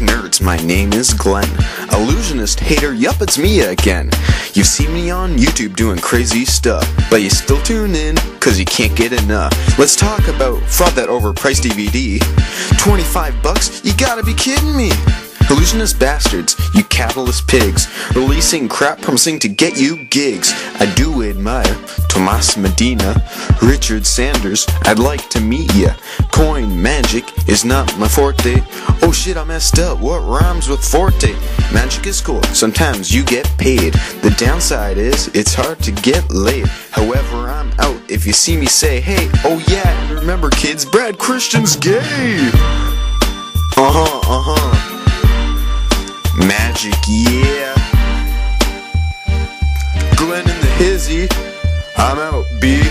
my name is Glen. Ellusionist hater, yup, it's me again. You've seen me on YouTube doing crazy stuff, but you still tune in, cause you can't get enough. Let's talk about fraud that overpriced DVD. 25 bucks? You gotta be kidding me! Ellusionist bastards, you capitalist pigs, releasing crap promising to get you gigs. I do admire Tomas Medina, Richard Sanders, I'd like to meet ya. Coin magic is not my forte. Shit, I messed up. What rhymes with forte? Magic is cool, sometimes you get paid. The downside is, it's hard to get laid. However, I'm out if you see me say, hey, oh yeah, and remember kids, Brad Christian's gay! Uh huh, uh huh. Magic, yeah. Glen and the Hizzy. I'm out, B.